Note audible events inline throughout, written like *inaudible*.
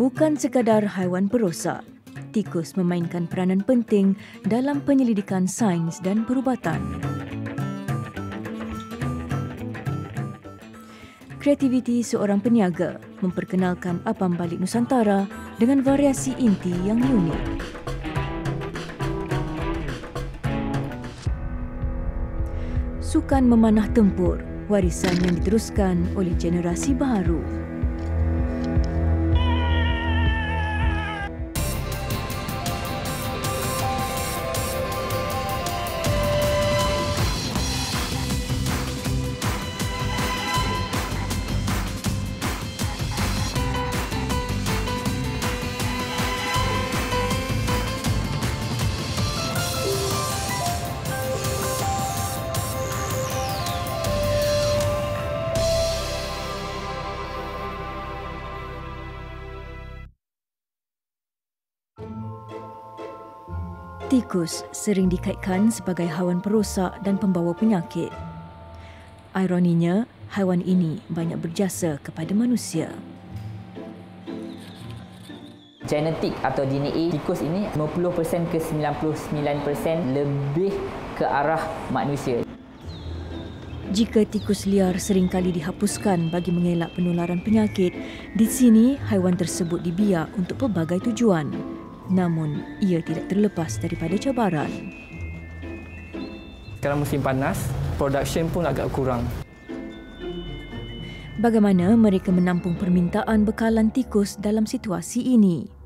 Bukan sekadar haiwan perosak, tikus memainkan peranan penting dalam penyelidikan sains dan perubatan. Kreativiti seorang peniaga memperkenalkan apam balik Nusantara dengan variasi inti yang unik. Sukan memanah tempur, warisan yang diteruskan oleh generasi baru. Sering dikaitkan sebagai haiwan perosak dan pembawa penyakit. Ironinya, haiwan ini banyak berjasa kepada manusia. Genetik atau DNA tikus ini 50% ke 99% lebih ke arah manusia. Jika tikus liar seringkali dihapuskan bagi mengelak penularan penyakit, di sini haiwan tersebut dibiak untuk pelbagai tujuan namun ia tidak terlepas daripada cabaran. Sekarang musim panas, production pun agak kurang. Bagaimana mereka menampung permintaan bekalan tikus dalam situasi ini?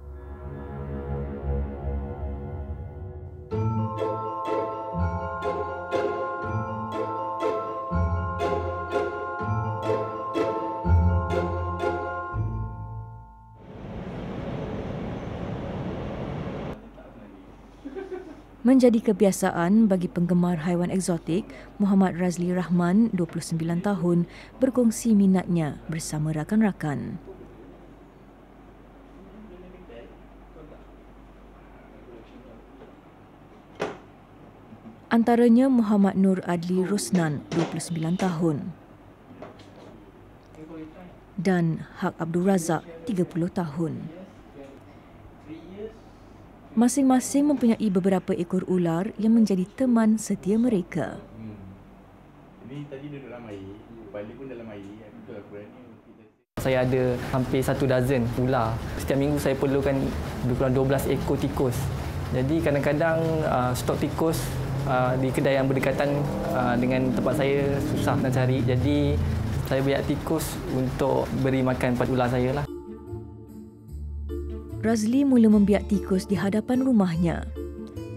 Menjadi kebiasaan bagi penggemar haiwan eksotik, Muhammad Razli Rahman, 29 tahun, berkongsi minatnya bersama rakan-rakan. Antaranya Muhammad Nur Adli Rosnan, 29 tahun. Dan Hak Abdul Razak, 30 tahun. Masing-masing mempunyai beberapa ekor ular yang menjadi teman setia mereka. Hmm. Ini tadi duduk dalam air, balik pun dalam air. Saya ada hampir satu dozen ular. Setiap minggu saya perlukan lebih kurang 12 ekor tikus. Jadi kadang-kadang uh, stok tikus uh, di kedai yang berdekatan uh, dengan tempat saya susah nak cari. Jadi saya bayar tikus untuk beri makan pada ular saya lah. Razli mula membiak tikus di hadapan rumahnya.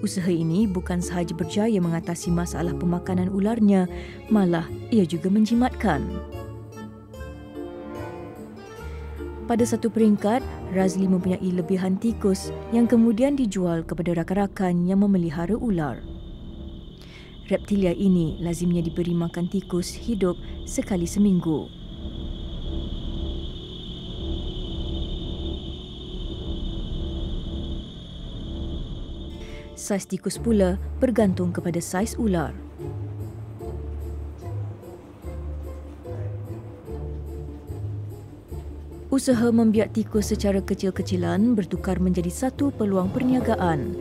Usaha ini bukan sahaja berjaya mengatasi masalah pemakanan ularnya, malah ia juga menjimatkan. Pada satu peringkat, Razli mempunyai lebihan tikus yang kemudian dijual kepada rakan-rakan yang memelihara ular. Reptilia ini lazimnya diberi makan tikus hidup sekali seminggu. Saiz tikus pula bergantung kepada saiz ular. Usaha membiak tikus secara kecil-kecilan bertukar menjadi satu peluang perniagaan.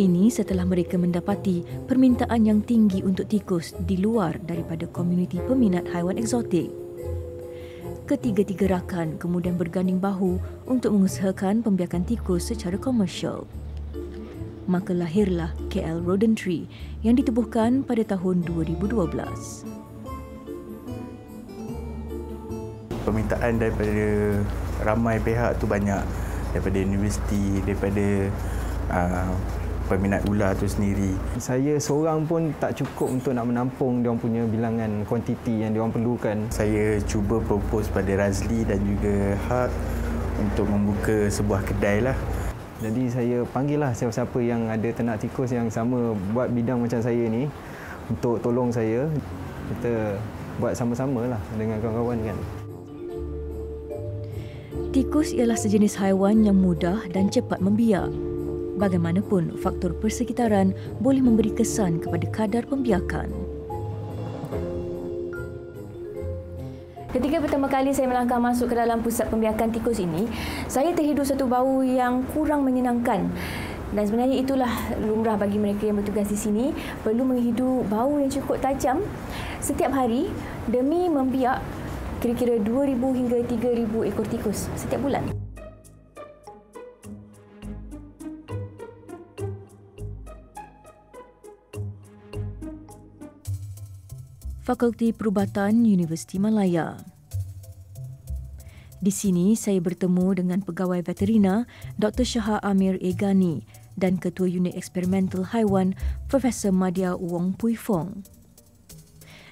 Ini setelah mereka mendapati permintaan yang tinggi untuk tikus di luar daripada komuniti peminat haiwan eksotik. Ketiga-tiga rakan kemudian berganding bahu untuk mengusahakan pembiakan tikus secara komersial maka lahirlah KL Rodent Tree yang ditubuhkan pada tahun 2012. Permintaan daripada ramai pihak tu banyak daripada universiti, daripada uh, peminat ular tu sendiri. Saya seorang pun tak cukup untuk nak menampung dia punya bilangan kuantiti yang dia perlukan. Saya cuba propose pada Razli dan juga Hak untuk membuka sebuah kedai lah jadi saya panggillah siapa-siapa yang ada ternak tikus yang sama buat bidang macam saya ni untuk tolong saya. Kita buat sama-sama lah dengan kawan-kawan kan. Tikus ialah sejenis haiwan yang mudah dan cepat membiak. Bagaimanapun, faktor persekitaran boleh memberi kesan kepada kadar pembiakan. Ketika pertama kali saya melangkah masuk ke dalam pusat pembiakan tikus ini, saya terhidu satu bau yang kurang menyenangkan. Dan sebenarnya itulah lumrah bagi mereka yang bertugas di sini, perlu menghidu bau yang cukup tajam setiap hari demi membiak kira-kira 2,000 hingga 3,000 ekor tikus setiap bulan. Fakulti Perubatan Universiti Malaya. Di sini saya bertemu dengan pegawai veterina Dr. Shah Amir Egani dan Ketua Unit Eksperimental Haiwan Profesor Madia Wong Pui Fong.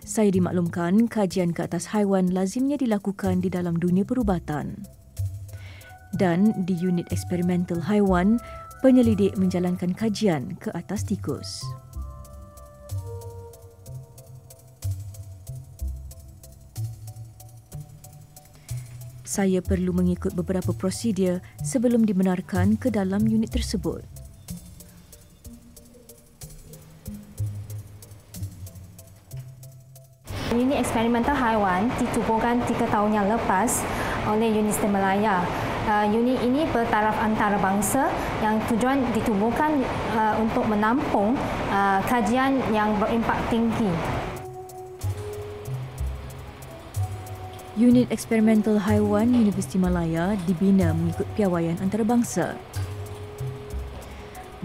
Saya dimaklumkan kajian ke atas haiwan lazimnya dilakukan di dalam dunia perubatan. Dan di unit eksperimental haiwan, penyelidik menjalankan kajian ke atas tikus. Saya perlu mengikut beberapa prosedur sebelum dibenarkan ke dalam unit tersebut. Unit eksperimental haiwan ditubuhkan tiga tahun yang lepas oleh Universiti Melaya. Uh, unit ini bertaraf antarabangsa yang tujuan ditubuhkan uh, untuk menampung uh, kajian yang berimpak tinggi. Unit Eksperimental Haiwan Universiti Malaya dibina mengikut piawaian antarabangsa.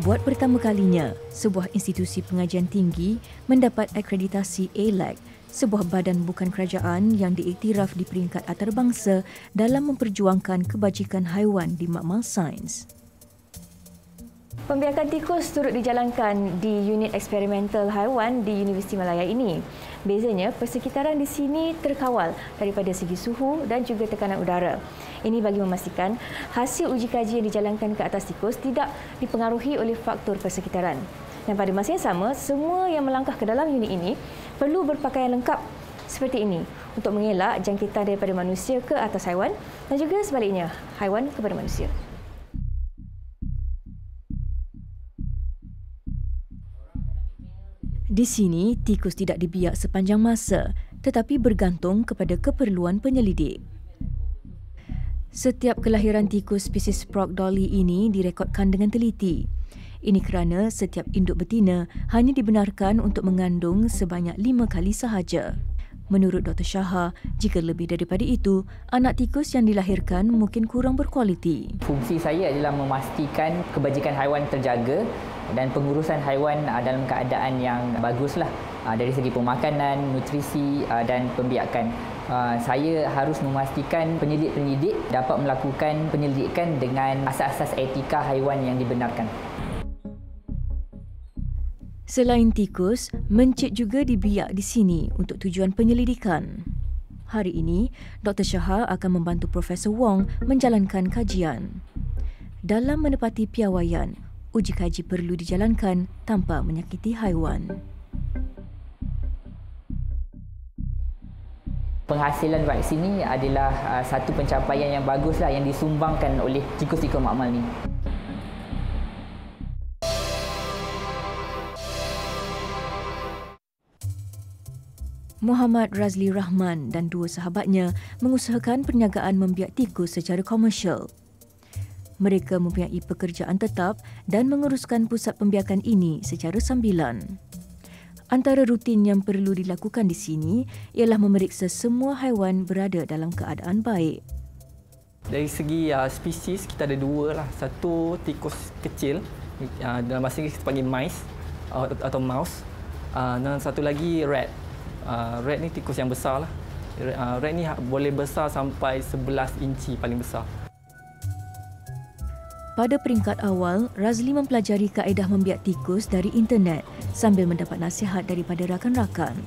Buat pertama kalinya, sebuah institusi pengajian tinggi mendapat akreditasi ALAC, sebuah badan bukan kerajaan yang diiktiraf di peringkat antarabangsa dalam memperjuangkan kebajikan haiwan di makmal sains. Pembiakan tikus turut dijalankan di unit eksperimental haiwan di Universiti Malaya ini. Bezanya, persekitaran di sini terkawal daripada segi suhu dan juga tekanan udara. Ini bagi memastikan hasil uji kaji yang dijalankan ke atas tikus tidak dipengaruhi oleh faktor persekitaran. Dan pada masa yang sama, semua yang melangkah ke dalam unit ini perlu berpakaian lengkap seperti ini untuk mengelak jangkitan daripada manusia ke atas haiwan dan juga sebaliknya, haiwan kepada manusia. Di sini, tikus tidak dibiak sepanjang masa tetapi bergantung kepada keperluan penyelidik. Setiap kelahiran tikus spesies Frog Dolly ini direkodkan dengan teliti. Ini kerana setiap induk betina hanya dibenarkan untuk mengandung sebanyak lima kali sahaja. Menurut Dr. Shah, jika lebih daripada itu, anak tikus yang dilahirkan mungkin kurang berkualiti. Fungsi saya adalah memastikan kebajikan haiwan terjaga dan pengurusan haiwan uh, dalam keadaan yang baguslah uh, dari segi pemakanan, nutrisi uh, dan pembiakan. Saya harus memastikan penyelidik-penyelidik dapat melakukan penyelidikan dengan asas-asas etika haiwan yang dibenarkan. Selain tikus, mencit juga dibiak di sini untuk tujuan penyelidikan. Hari ini, Dr. Shah akan membantu Profesor Wong menjalankan kajian. Dalam menepati piawaian, uji kaji perlu dijalankan tanpa menyakiti haiwan. Penghasilan vaksin ini adalah uh, satu pencapaian yang baguslah yang disumbangkan oleh tikus-tikus makmal ini. Muhammad Razli Rahman dan dua sahabatnya mengusahakan perniagaan membiak tikus secara komersial. Mereka mempunyai pekerjaan tetap dan menguruskan pusat pembiakan ini secara sambilan. Antara rutin yang perlu dilakukan di sini ialah memeriksa semua haiwan berada dalam keadaan baik. Dari segi uh, spesies, kita ada dua lah. Satu tikus kecil, uh, dalam bahasa Inggeris kita panggil mice uh, atau mouse. Uh, dan satu lagi rat. Uh, rat ni tikus yang besar lah. Uh, rat ni boleh besar sampai 11 inci paling besar. Pada peringkat awal, Razli mempelajari kaedah membiak tikus dari internet sambil mendapat nasihat daripada rakan-rakan.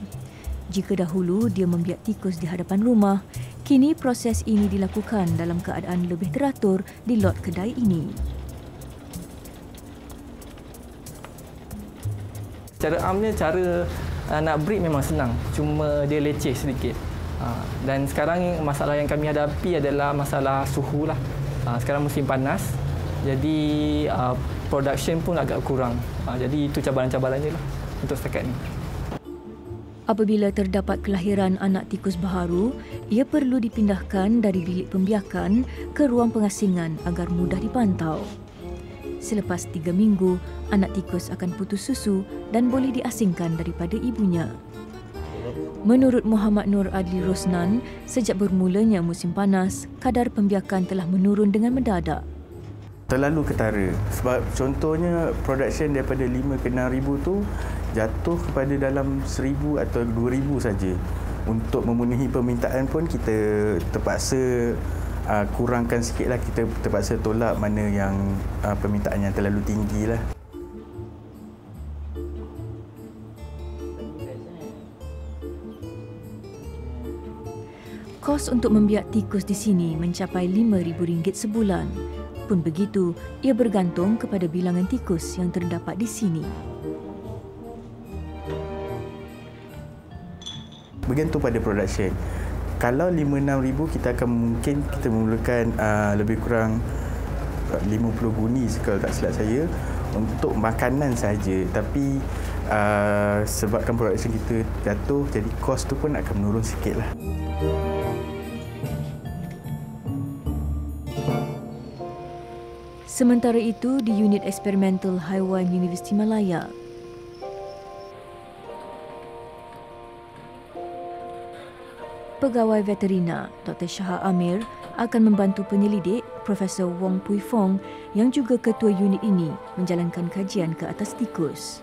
Jika dahulu dia membiak tikus di hadapan rumah, kini proses ini dilakukan dalam keadaan lebih teratur di lot kedai ini. Cara amnya, cara uh, nak breed memang senang. Cuma dia leceh sedikit. Uh, dan sekarang masalah yang kami hadapi adalah masalah suhu lah. Uh, sekarang musim panas, jadi uh, production pun agak kurang. Uh, jadi itu cabaran-cabarannya lah untuk setakat ini. Apabila terdapat kelahiran anak tikus baharu, ia perlu dipindahkan dari bilik pembiakan ke ruang pengasingan agar mudah dipantau. Selepas tiga minggu, anak tikus akan putus susu dan boleh diasingkan daripada ibunya. Menurut Muhammad Nur Adli Rosnan, sejak bermulanya musim panas, kadar pembiakan telah menurun dengan mendadak. Terlalu ketara. Sebab contohnya production daripada 5 ke 6 ribu tu jatuh kepada dalam 1000 atau 2000 saja. Untuk memenuhi permintaan pun kita terpaksa uh, kurangkan sikit lah. Kita terpaksa tolak mana yang uh, permintaan yang terlalu tinggi lah. Kos untuk membiak tikus di sini mencapai RM5,000 sebulan. Pun begitu, ia bergantung kepada bilangan tikus yang terdapat di sini. Bergantung pada production. Kalau 5-6 ribu kita akan mungkin kita memerlukan uh, lebih kurang 50 guni kalau tak silap saya untuk makanan saja tapi uh, sebabkan production kita jatuh jadi kos tu pun akan menurun sikit lah. Sementara itu, di unit eksperimental haiwan Universiti Malaya, Pegawai veterina Dr. Shah Amir akan membantu penyelidik Profesor Wong Pui Fong yang juga ketua unit ini menjalankan kajian ke atas tikus.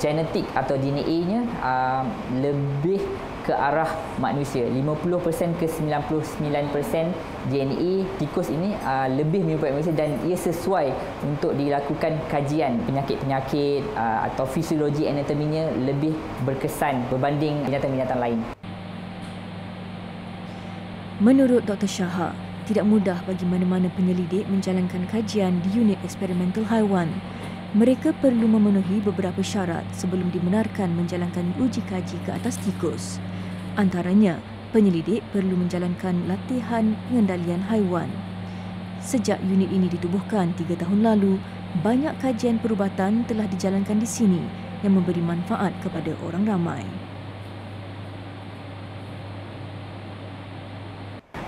Genetik atau DNA-nya uh, lebih ke arah manusia. 50% ke 99% DNA tikus ini uh, lebih menyerupai manusia dan ia sesuai untuk dilakukan kajian penyakit-penyakit uh, atau fisiologi anatominya lebih berkesan berbanding binatang-binatang lain. Menurut Dr. Shah, tidak mudah bagi mana-mana penyelidik menjalankan kajian di unit eksperimental haiwan. Mereka perlu memenuhi beberapa syarat sebelum dibenarkan menjalankan uji kaji ke atas tikus. Antaranya, penyelidik perlu menjalankan latihan pengendalian haiwan. Sejak unit ini ditubuhkan tiga tahun lalu, banyak kajian perubatan telah dijalankan di sini yang memberi manfaat kepada orang ramai.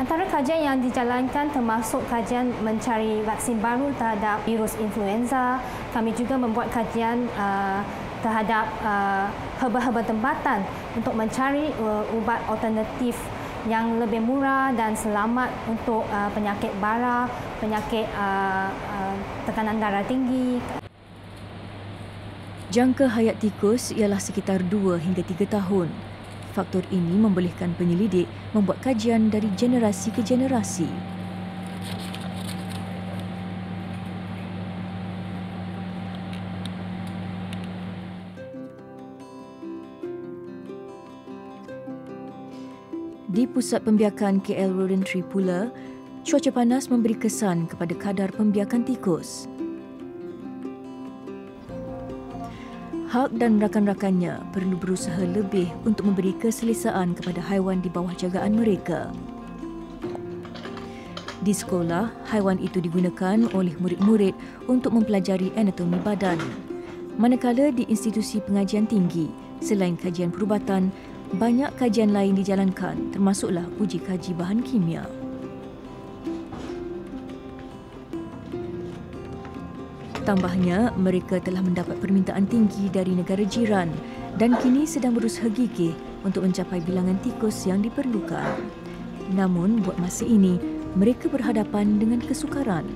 Antara kajian yang dijalankan termasuk kajian mencari vaksin baru terhadap virus influenza. Kami juga membuat kajian uh, terhadap uh, herba-herba tempatan untuk mencari uh, ubat alternatif yang lebih murah dan selamat untuk uh, penyakit bara, penyakit uh, uh, tekanan darah tinggi. Jangka hayat tikus ialah sekitar 2 hingga 3 tahun. Faktor ini membolehkan penyelidik membuat kajian dari generasi ke generasi. Di pusat pembiakan KL Rodent Tree pula, cuaca panas memberi kesan kepada kadar pembiakan tikus. Hulk dan rakan-rakannya perlu berusaha lebih untuk memberi keselesaan kepada haiwan di bawah jagaan mereka. Di sekolah, haiwan itu digunakan oleh murid-murid untuk mempelajari anatomi badan. Manakala di institusi pengajian tinggi, selain kajian perubatan, banyak kajian lain dijalankan termasuklah uji kaji bahan kimia. Tambahnya, mereka telah mendapat permintaan tinggi dari negara jiran dan kini sedang berusaha gigih untuk mencapai bilangan tikus yang diperlukan. Namun, buat masa ini, mereka berhadapan dengan kesukaran.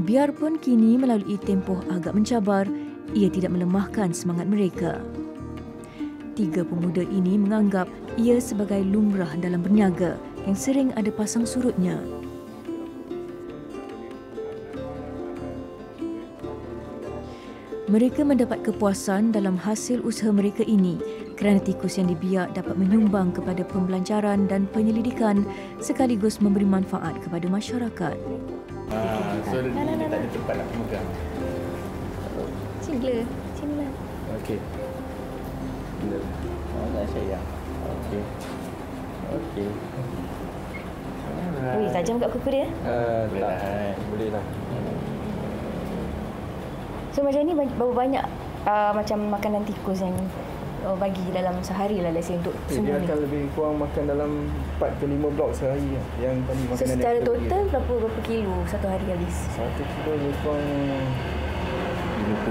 Biarpun kini melalui tempoh agak mencabar, ia tidak melemahkan semangat mereka. Tiga pemuda ini menganggap ia sebagai lumrah dalam berniaga yang sering ada pasang surutnya. Mereka mendapat kepuasan dalam hasil usaha mereka ini kerana tikus yang dibiak dapat menyumbang kepada pembelajaran dan penyelidikan sekaligus memberi manfaat kepada masyarakat. Ah, so nah, tak ada tempat nak pegang. Sila, sila. Okey. Oh, dah sayang. Okey. Okey. Ui, tajam kat kuku dia. Uh, tak. Boleh lah. So macam ni berapa banyak uh, macam makanan tikus yang uh, bagi dalam sehari lah let's say untuk Eh, semua dia ni? akan lebih kurang makan dalam 4 ke 5 blok sehari lah. Yang tadi So, makanan secara kita bagi. total berapa berapa kilo satu hari habis? Satu kilo lebih kurang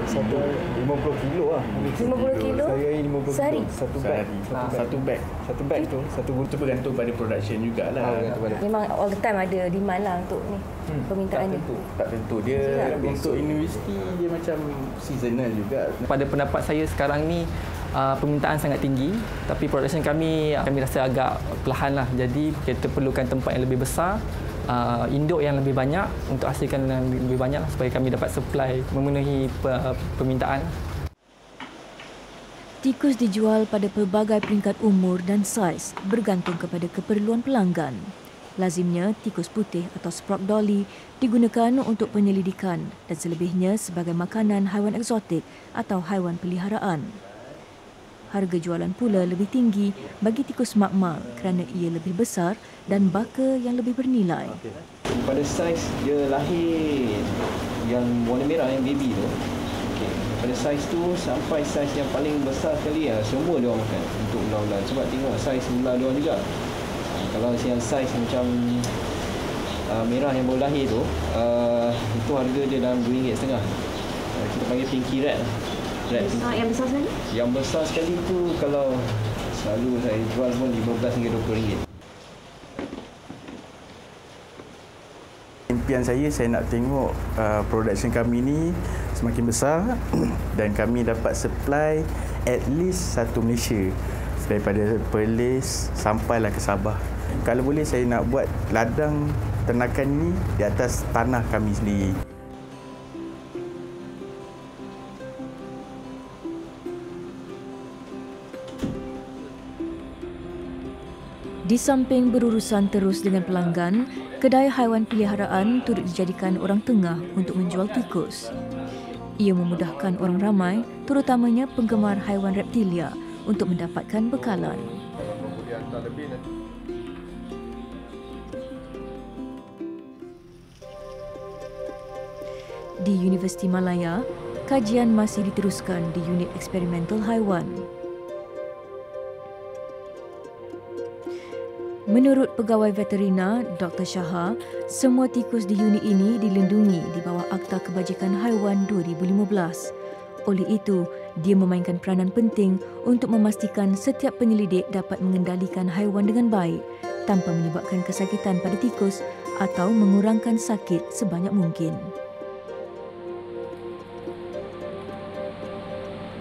satu hari 50 kilo lah. 50 kilo? Sehari 50 Sehari? kilo. Satu bag. Sehari. Satu bag. Satu bag. Satu bag tu. Satu Itu bergantung pada production jugalah. Ah, pada- Memang all the time ada demand lah untuk ni Hmm, permintaan tak dia. tentu. Tak tentu. Dia untuk universiti dia macam seasonal juga. Pada pendapat saya sekarang ni uh, permintaan sangat tinggi tapi production kami kami rasa agak perlahan lah. Jadi kita perlukan tempat yang lebih besar uh, induk yang lebih banyak untuk hasilkan yang lebih banyak lah, supaya kami dapat supply memenuhi pe- permintaan. Tikus dijual pada pelbagai peringkat umur dan saiz bergantung kepada keperluan pelanggan. Lazimnya, tikus putih atau sprout dolly digunakan untuk penyelidikan dan selebihnya sebagai makanan haiwan eksotik atau haiwan peliharaan. Harga jualan pula lebih tinggi bagi tikus makmal kerana ia lebih besar dan baka yang lebih bernilai. Pada saiz dia lahir yang warna merah yang baby tu. Okey. Pada saiz tu sampai saiz yang paling besar sekali ya semua dia orang makan untuk ular-ular. Sebab tengok saiz ular dia juga. Ha, Kalau yang saiz macam uh, merah yang baru lahir tu, uh, itu harga dia dalam RM2.5. Uh, kita panggil pinky rat. Ah, yang besar sekali? Yang besar sekali tu kalau selalu saya jual pun 15 hingga 20 ringgit. Impian saya saya nak tengok uh, production kami ni semakin besar *clears throat* dan kami dapat supply at least satu Malaysia daripada Perlis sampailah ke Sabah. Kalau boleh saya nak buat ladang ternakan ni di atas tanah kami sendiri. Di samping berurusan terus dengan pelanggan, kedai haiwan peliharaan turut dijadikan orang tengah untuk menjual tikus. Ia memudahkan orang ramai, terutamanya penggemar haiwan reptilia untuk mendapatkan bekalan. Di Universiti Malaya, kajian masih diteruskan di unit eksperimental haiwan. Menurut pegawai veterina Dr. Shah, semua tikus di unit ini dilindungi di bawah Akta Kebajikan Haiwan 2015. Oleh itu, dia memainkan peranan penting untuk memastikan setiap penyelidik dapat mengendalikan haiwan dengan baik tanpa menyebabkan kesakitan pada tikus atau mengurangkan sakit sebanyak mungkin.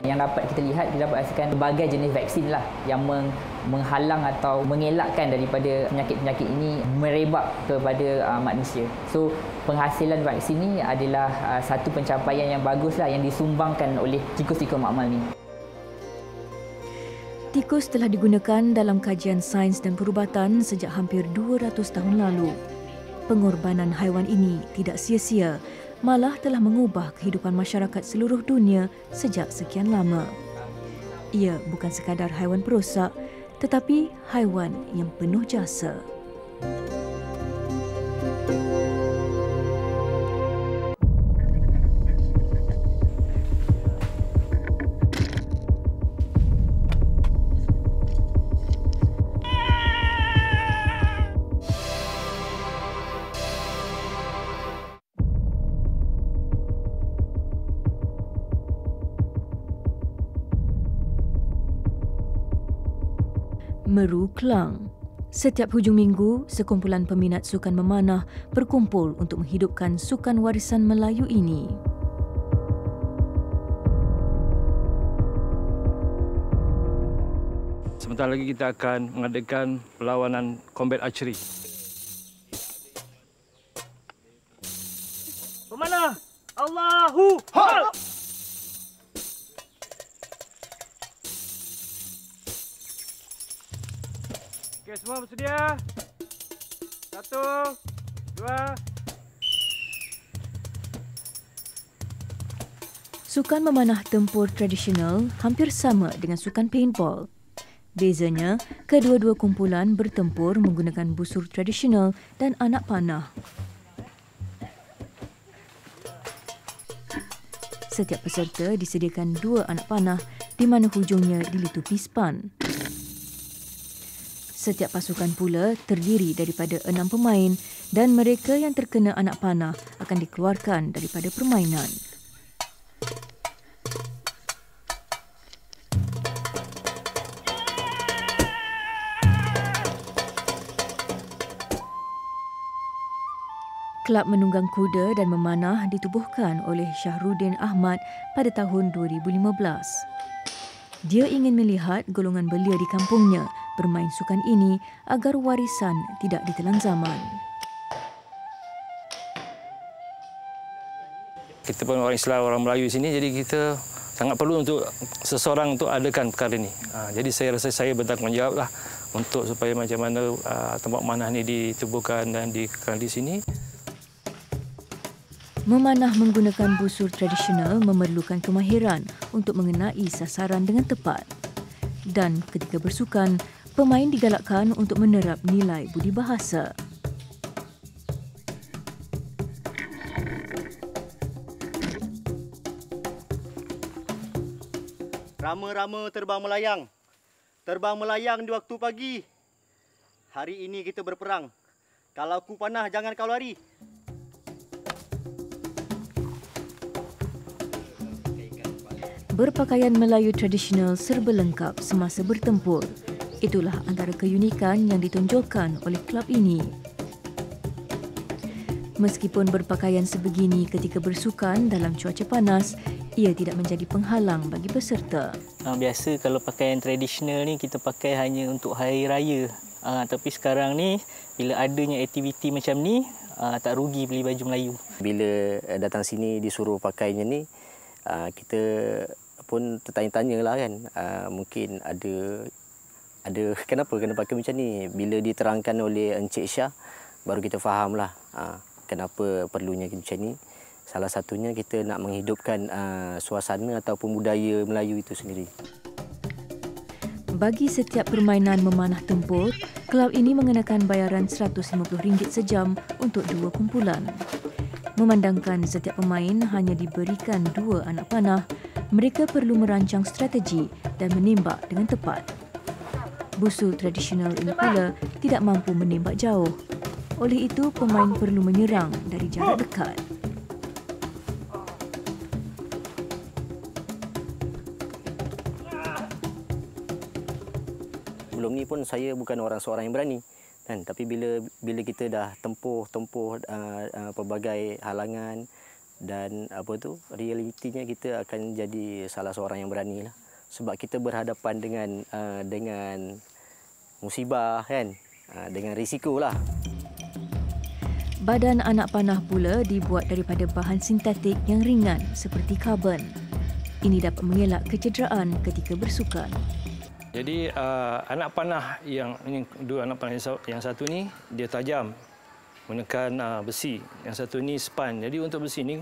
Yang dapat kita lihat, kita dapat hasilkan berbagai jenis vaksin lah yang meng, menghalang atau mengelakkan daripada penyakit-penyakit ini merebak kepada uh, manusia. So, penghasilan vaksin ini adalah uh, satu pencapaian yang bagus lah yang disumbangkan oleh tikus-tikus makmal ni. Tikus telah digunakan dalam kajian sains dan perubatan sejak hampir 200 tahun lalu. Pengorbanan haiwan ini tidak sia-sia, malah telah mengubah kehidupan masyarakat seluruh dunia sejak sekian lama. Ia bukan sekadar haiwan perosak, tetapi haiwan yang penuh jasa. Meru Klang. Setiap hujung minggu, sekumpulan peminat sukan memanah berkumpul untuk menghidupkan sukan warisan Melayu ini. Sebentar lagi kita akan mengadakan perlawanan combat archery. Semua bersedia? Satu, dua, Sukan memanah tempur tradisional hampir sama dengan sukan paintball. Bezanya, kedua-dua kumpulan bertempur menggunakan busur tradisional dan anak panah. Setiap peserta disediakan dua anak panah di mana hujungnya dilitupi span. Setiap pasukan pula terdiri daripada enam pemain dan mereka yang terkena anak panah akan dikeluarkan daripada permainan. Kelab menunggang kuda dan memanah ditubuhkan oleh Syahrudin Ahmad pada tahun 2015. Dia ingin melihat golongan belia di kampungnya bermain sukan ini agar warisan tidak ditelan zaman. Kita pun orang Islam, orang Melayu sini, jadi kita sangat perlu untuk seseorang untuk adakan perkara ini. Ha, jadi saya rasa saya bertanggungjawab lah untuk supaya macam mana uh, tempat manah ini ditubuhkan dan dikekalkan di sini. Memanah menggunakan busur tradisional memerlukan kemahiran untuk mengenai sasaran dengan tepat. Dan ketika bersukan, pemain digalakkan untuk menerap nilai budi bahasa. Rama-rama terbang melayang. Terbang melayang di waktu pagi. Hari ini kita berperang. Kalau ku panah, jangan kau lari. berpakaian Melayu tradisional serba lengkap semasa bertempur. Itulah antara keunikan yang ditonjolkan oleh kelab ini. Meskipun berpakaian sebegini ketika bersukan dalam cuaca panas, ia tidak menjadi penghalang bagi peserta. Ah, biasa kalau pakaian tradisional ni kita pakai hanya untuk hari raya. Uh, tapi sekarang ni bila adanya aktiviti macam ni uh, tak rugi beli baju Melayu. Bila datang sini disuruh pakainya ni uh, kita pun tertanya-tanya lah kan uh, mungkin ada ada kenapa? Kena pakai macam ni? Bila diterangkan oleh Encik Syah baru kita faham lah. Uh, kenapa perlunya macam ni. Salah satunya kita nak menghidupkan uh, suasana ataupun budaya Melayu itu sendiri. Bagi setiap permainan memanah tempur, kelab ini mengenakan bayaran RM150 sejam untuk dua kumpulan. Memandangkan setiap pemain hanya diberikan dua anak panah, mereka perlu merancang strategi dan menembak dengan tepat. Busul tradisional ini pula tidak mampu menembak jauh. Oleh itu, pemain perlu menyerang dari jarak dekat. Sebelum ni pun saya bukan orang seorang yang berani. Kan? Tapi bila bila kita dah tempuh-tempuh uh, uh, pelbagai halangan, dan apa tu realitinya kita akan jadi salah seorang yang berani lah sebab kita berhadapan dengan uh, dengan musibah kan uh, dengan risiko lah Badan anak panah pula dibuat daripada bahan sintetik yang ringan seperti karbon. Ini dapat mengelak kecederaan ketika bersukan. Jadi uh, anak panah yang ini dua anak panah yang satu ni dia tajam menekan uh, besi. Yang satu ni span. Jadi untuk besi ni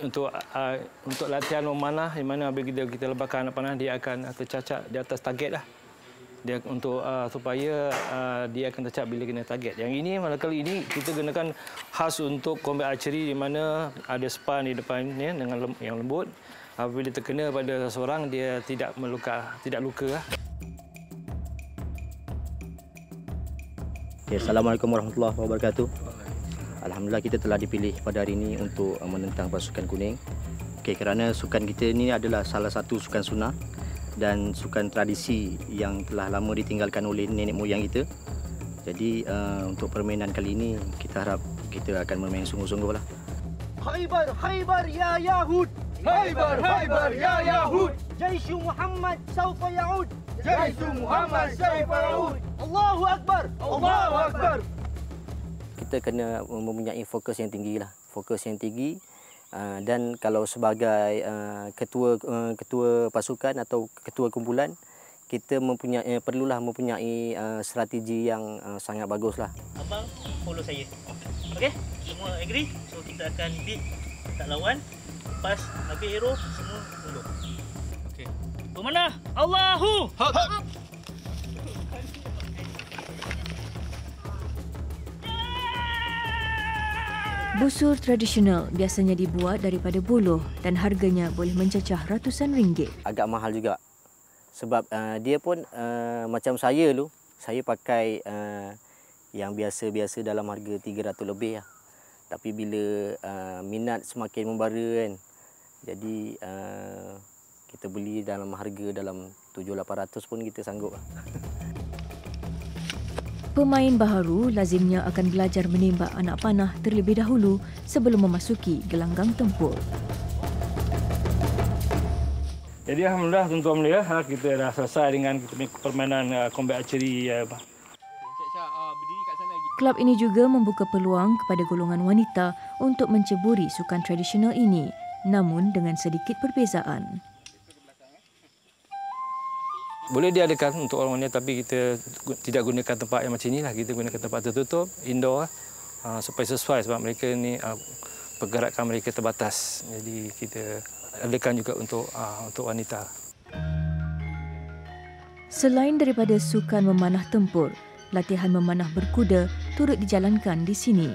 untuk uh, untuk latihan memanah di mana bila kita lebakan anak panah dia akan tercacak di atas target lah. Dia untuk uh, supaya uh, dia akan tercacak bila kena target. Yang ini malah ini kita gunakan khas untuk combat archery di mana ada span di depannya dengan lem, yang lembut. Apabila terkena pada seseorang dia tidak meluka, tidak luka Ya, Assalamualaikum warahmatullahi wabarakatuh. Alhamdulillah kita telah dipilih pada hari ini untuk uh, menentang pasukan kuning. Okay, kerana sukan kita ini adalah salah satu sukan sunnah dan sukan tradisi yang telah lama ditinggalkan oleh nenek moyang kita. Jadi uh, untuk permainan kali ini kita harap kita akan bermain sungguh-sungguh lah. Khaybar, Khaybar ya Yahud. Khaybar, Khaybar ya Yahud. Jaishu Muhammad saufa yaud. Jaishu Muhammad saufa yaud. Allahu Akbar! Allahu Akbar! Kita kena mempunyai fokus yang tinggi lah. Fokus yang tinggi. Uh, dan kalau sebagai uh, ketua uh, ketua pasukan atau ketua kumpulan kita mempunyai perlulah mempunyai uh, strategi yang uh, sangat baguslah. Abang follow saya. Okey? Semua agree? So kita akan beat tak lawan. Pas habis hero semua tunduk. Bermana? Allahu. Busur tradisional biasanya dibuat daripada buluh dan harganya boleh mencecah ratusan ringgit. Agak mahal juga. Sebab uh, dia pun uh, macam saya dulu, saya pakai uh, yang biasa-biasa dalam harga 300 lebih lah. Tapi bila uh, minat semakin membara kan, jadi uh, kita beli dalam harga dalam 7-800 pun kita sanggup. Pemain baharu lazimnya akan belajar menembak anak panah terlebih dahulu sebelum memasuki gelanggang tempur. Jadi Alhamdulillah tuan-tuan boleh ha, kita dah selesai dengan kita punya permainan uh, combat archery. Uh, Kelab ini juga membuka peluang kepada golongan wanita untuk menceburi sukan tradisional ini namun dengan sedikit perbezaan. Boleh diadakan untuk orang wanita tapi kita tidak gunakan tempat yang macam inilah. Kita gunakan tempat tertutup, indoor uh, supaya sesuai sebab mereka ni uh, pergerakan mereka terbatas. Jadi kita adakan juga untuk uh, untuk wanita. Selain daripada sukan memanah tempur, latihan memanah berkuda turut dijalankan di sini.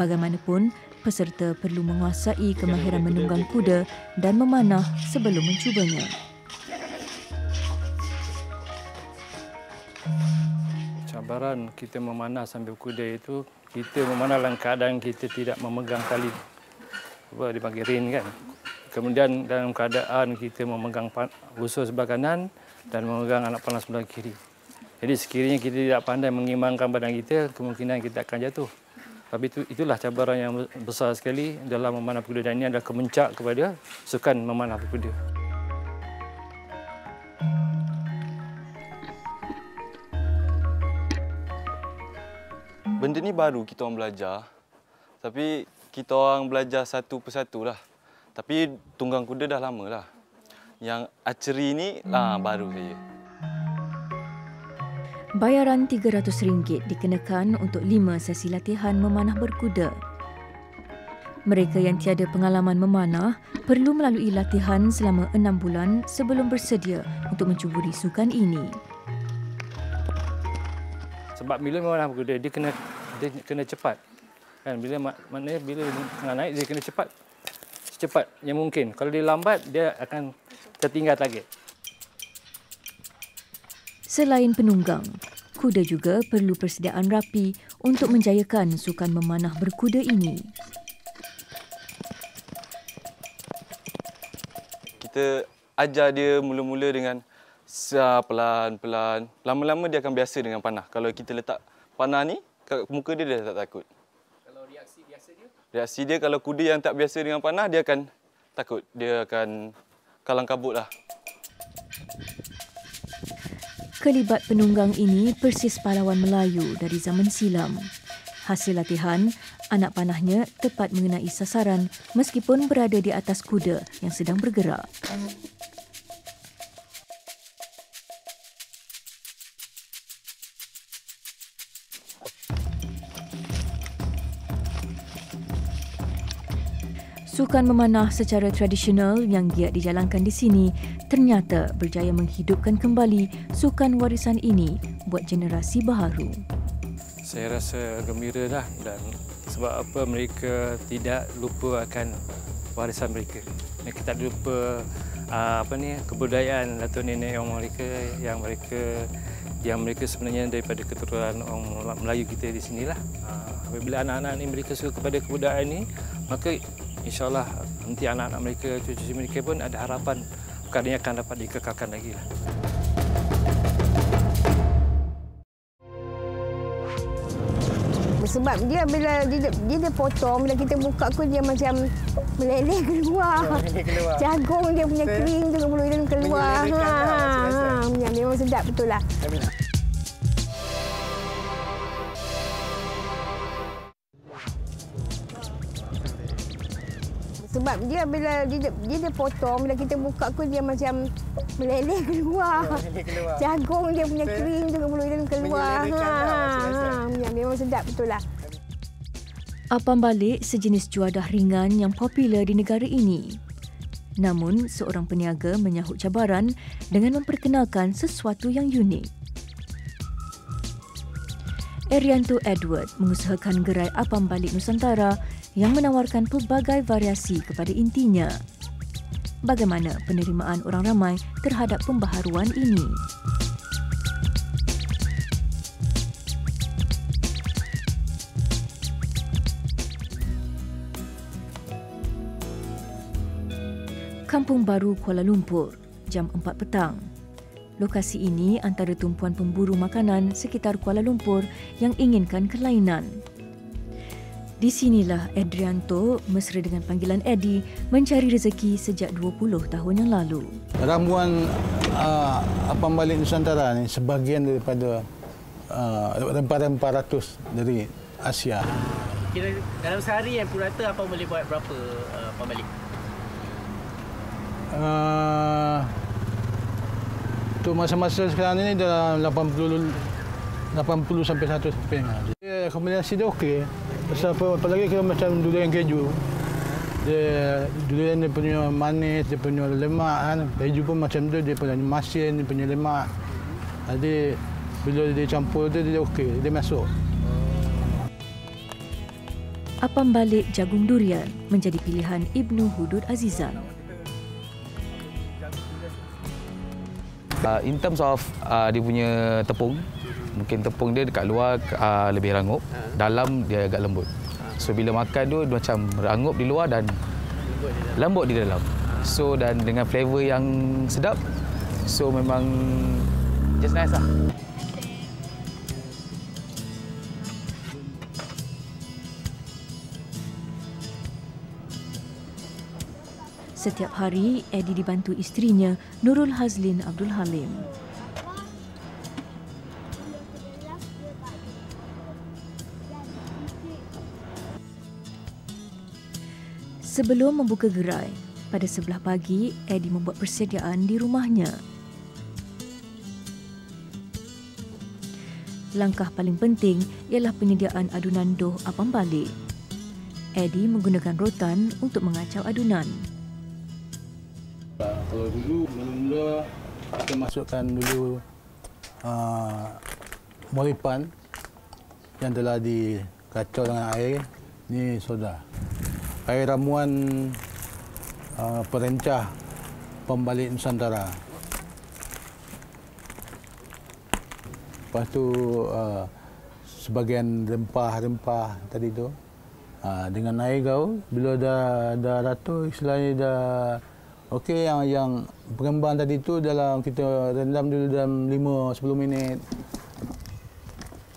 Bagaimanapun, peserta perlu menguasai kemahiran menunggang kuda dan memanah sebelum mencubanya. Cabaran kita memanah sambil kuda itu kita memanah dalam keadaan kita tidak memegang tali. Apa dipanggil rin kan? Kemudian dalam keadaan kita memegang busur sebelah kanan dan memegang anak panah sebelah kiri. Jadi sekiranya kita tidak pandai mengimbangkan badan kita kemungkinan kita akan jatuh. Tapi itu, itulah cabaran yang besar sekali dalam memanah kuda. Dan ini adalah kemencak kepada sukan memanah kuda. Benda ni baru kita orang belajar. Tapi kita orang belajar satu persatu lah. Tapi tunggang kuda dah lama lah. Yang archery ni lah baru saya. Bayaran RM300 dikenakan untuk lima sesi latihan memanah berkuda. Mereka yang tiada pengalaman memanah perlu melalui latihan selama enam bulan sebelum bersedia untuk mencuburi sukan ini. Sebab bila memanah berkuda, dia kena dia kena cepat. Kan bila maknanya bila tengah naik dia kena cepat. Secepat yang mungkin. Kalau dia lambat dia akan tertinggal target. Selain penunggang, kuda juga perlu persediaan rapi untuk menjayakan sukan memanah berkuda ini. Kita ajar dia mula-mula dengan pelan-pelan. Lama-lama dia akan biasa dengan panah. Kalau kita letak panah ni kat muka dia, dia tak takut. Kalau reaksi biasa dia? Reaksi dia kalau kuda yang tak biasa dengan panah, dia akan takut. Dia akan kalang kabut lah. Kelibat penunggang ini persis pahlawan Melayu dari zaman silam. Hasil latihan, anak panahnya tepat mengenai sasaran meskipun berada di atas kuda yang sedang bergerak. Sukan memanah secara tradisional yang giat dijalankan di sini ternyata berjaya menghidupkan kembali sukan warisan ini buat generasi baharu. Saya rasa gembira dah dan sebab apa mereka tidak lupa akan warisan mereka. Mereka tak lupa ah, apa ni kebudayaan datuk nenek yang mereka yang mereka yang mereka sebenarnya daripada keturunan orang Melayu kita di sinilah. Ah, apabila anak-anak ini mereka suka kepada kebudayaan ini, maka insyaAllah nanti anak-anak mereka, cucu-cucu mereka pun ada harapan perkara ini akan dapat dikekalkan lagi. Lah. Sebab dia bila dia, dia, dia potong, bila kita buka pun dia macam meleleh keluar. keluar. Jagung dia punya kering tu mulut dia keluar. Ha, ha, ha. Memang sedap betul lah. Sebab dia bila dia, dia, dia potong bila kita buka pun dia macam meleleh keluar. keluar. Jagung dia punya kering tu mulut dia keluar. Ha, ha, ha. Memang sedap betul lah. Apam balik sejenis juadah ringan yang popular di negara ini. Namun, seorang peniaga menyahut cabaran dengan memperkenalkan sesuatu yang unik. Erianto Edward mengusahakan gerai Apam Balik Nusantara yang menawarkan pelbagai variasi kepada intinya. Bagaimana penerimaan orang ramai terhadap pembaharuan ini? Kampung Baru Kuala Lumpur, jam 4 petang. Lokasi ini antara tumpuan pemburu makanan sekitar Kuala Lumpur yang inginkan kelainan. Di sinilah Adrianto, mesra dengan panggilan Eddie, mencari rezeki sejak 20 tahun yang lalu. Ramuan uh, Apam Balik Nusantara ni sebahagian daripada uh, rempah-rempah ratus dari Asia. Kira dalam sehari yang purata apa boleh buat berapa uh, Apam Balik? Uh, untuk masa-masa sekarang ini dalam 80 80 sampai 100 keping. Kombinasi dia okey. Pasal apa, apalagi kalau macam durian keju. Dia durian dia punya manis, dia punya lemak kan. Keju pun macam tu dia punya masin, dia punya lemak. Jadi bila dia campur tu dia okey, dia masuk. Apam balik jagung durian menjadi pilihan Ibnu Hudud Azizan. Uh, in terms of uh, dia punya tepung, mungkin tepung dia dekat luar uh, lebih rangup, dalam dia agak lembut. So bila makan tu dia macam rangup di luar dan lembut di dalam. So dan dengan flavor yang sedap, so memang just nice lah. Setiap hari, Eddie dibantu isterinya Nurul Hazlin Abdul Halim. Sebelum membuka gerai, pada sebelah pagi, Eddie membuat persediaan di rumahnya. Langkah paling penting ialah penyediaan adunan doh apam balik. Eddie menggunakan rotan untuk mengacau adunan. Kalau dulu, mula-mula kita masukkan dulu uh, moripan yang telah dikacau dengan air. Ini soda. Air ramuan uh, perencah pembalik Nusantara. Lepas tu uh, sebagian rempah-rempah tadi tu uh, dengan air gaul bila dah dah rata istilahnya dah okey yang yang pengembang tadi tu dalam kita rendam dulu dalam 5 10 minit.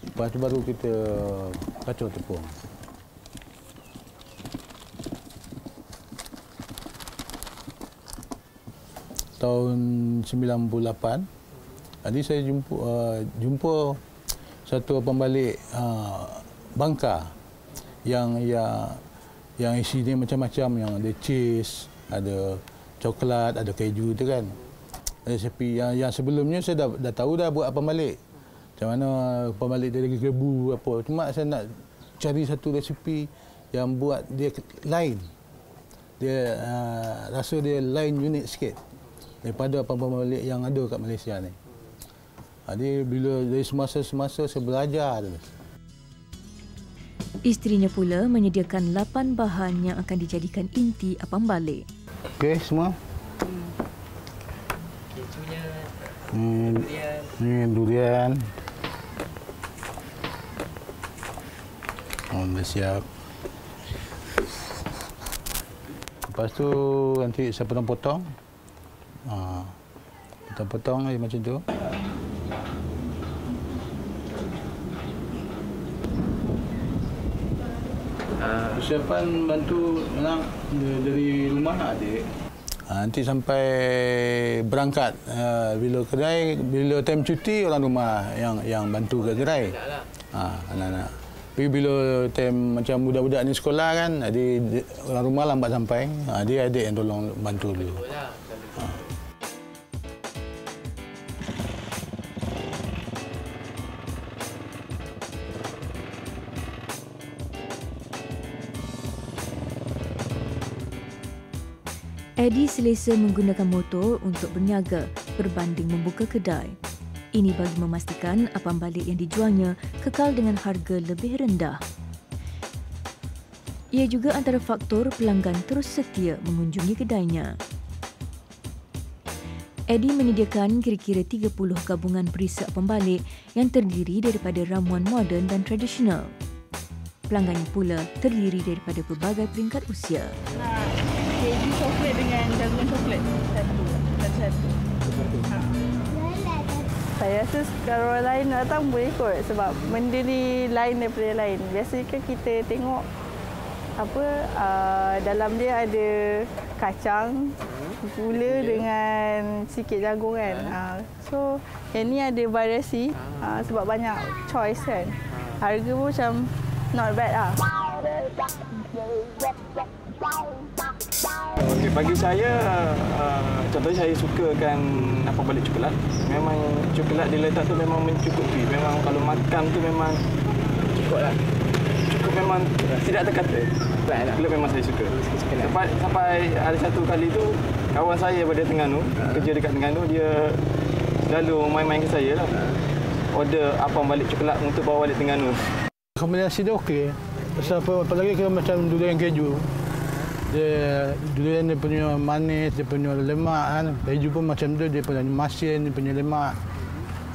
Lepas tu baru kita kacau tepung. Tahun 98 tadi saya jumpa uh, jumpa satu pembalik uh, bangka yang yang yang isi dia macam-macam. Yang ada cheese ada coklat ada keju tu kan. Resepi yang yang sebelumnya saya dah, dah tahu dah buat apa balik macam mana pembalik lagi gebu apa. Cuma saya nak cari satu resepi yang buat dia lain. Dia uh, rasa dia lain unik sikit daripada pembalik yang ada kat Malaysia ni. Jadi bila dari semasa-semasa saya belajar tu. Isterinya pula menyediakan 8 bahan yang akan dijadikan inti apam balik. Okey semua. Hmm. Ini durian. Oh, dah siap. Lepas tu nanti saya potong-potong. Ha. Potong-potong je macam tu. Persiapan bantu menang dari rumah adik. Ha, nanti sampai berangkat uh, bila kedai bila time cuti orang rumah yang yang bantu ke kedai. Ha, anak-anak. Tapi bila time macam budak-budak ni sekolah kan, jadi orang rumah lambat sampai. Ha, dia adik yang tolong bantu dulu. Ha. Eddie selesa menggunakan motor untuk berniaga berbanding membuka kedai. Ini bagi memastikan apam balik yang dijualnya kekal dengan harga lebih rendah. Ia juga antara faktor pelanggan terus setia mengunjungi kedainya. Eddie menyediakan kira-kira 30 gabungan perisa pembalik yang terdiri daripada ramuan moden dan tradisional. Pelanggannya pula terdiri daripada pelbagai peringkat usia. Keju dengan jagung coklat satu. Satu-satu. Ha. Saya rasa kalau orang lain datang boleh ikut sebab benda ni lain daripada yang lain. Biasanya kan kita tengok apa uh, dalam dia ada kacang, gula dengan sikit jagung kan. Uh, so yang ni ada variasi uh, sebab banyak choice kan. Harga pun macam not bad lah. Okay, bagi saya, uh, contohnya saya sukakan apa balik coklat. Memang coklat diletak tu memang mencukupi. Memang kalau makan tu memang cukup lah. Cukup memang tidak terkata. Coklat memang saya suka. Sampai, sampai ada satu kali tu, kawan saya pada Terengganu, kerja dekat Terengganu, dia selalu main-main ke saya lah. Order apa balik coklat untuk bawa balik Terengganu. Kombinasi dia okey. Pasal apa, apalagi kalau macam durian keju. Dia durian dia punya manis, dia punya lemak kan. Keju pun macam tu, dia punya masin, dia punya lemak.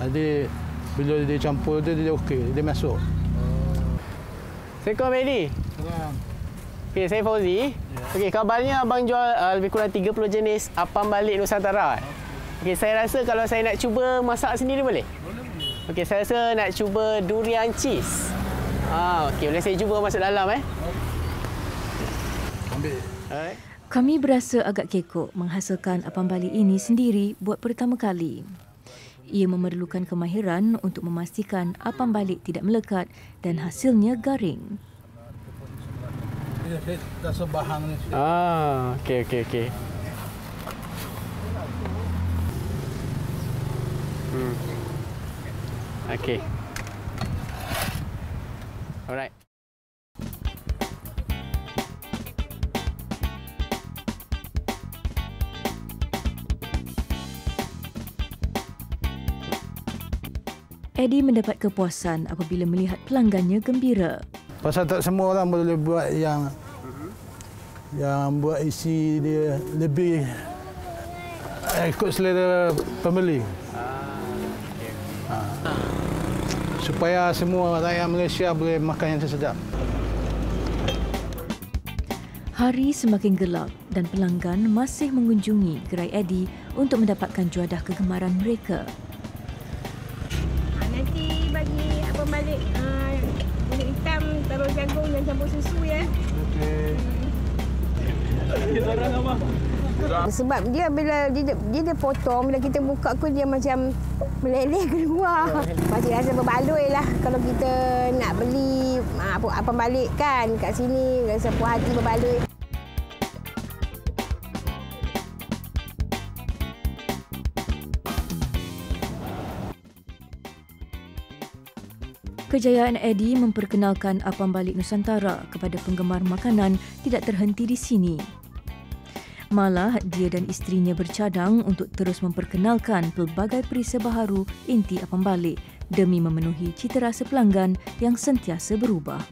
Jadi bila dia campur tu dia okey, dia masuk. Assalamualaikum Mehdi. Okey, saya Fauzi. Okey, kabarnya abang jual uh, lebih kurang 30 jenis apam balik Nusantara. Okey, saya rasa kalau saya nak cuba masak sendiri boleh? Boleh. Okey, saya rasa nak cuba durian cheese. Ah, okey, boleh saya cuba masuk dalam eh? Kami berasa agak kekok menghasilkan apam balik ini sendiri buat pertama kali. Ia memerlukan kemahiran untuk memastikan apam balik tidak melekat dan hasilnya garing. Ah, okey okey okey. Hmm. Okey. Alright. Eddie mendapat kepuasan apabila melihat pelanggannya gembira. Pasal tak semua orang boleh buat yang yang buat isi dia lebih eh, ikut selera pembeli. Ha. Supaya semua rakyat Malaysia boleh makan yang sedap. Hari semakin gelap dan pelanggan masih mengunjungi gerai Eddie untuk mendapatkan juadah kegemaran mereka. Balik uh, kulit hitam taruh jagung dan campur susu ya. Sebab dia bila dia, dia, dia potong bila kita buka pun dia macam meleleh keluar. Masih rasa berbaloi lah kalau kita nak beli ah, apa apa balik kan kat sini rasa puas hati berbaloi. Kejayaan Eddie memperkenalkan apam balik Nusantara kepada penggemar makanan tidak terhenti di sini. Malah dia dan isterinya bercadang untuk terus memperkenalkan pelbagai perisa baharu inti apam balik demi memenuhi cita rasa pelanggan yang sentiasa berubah.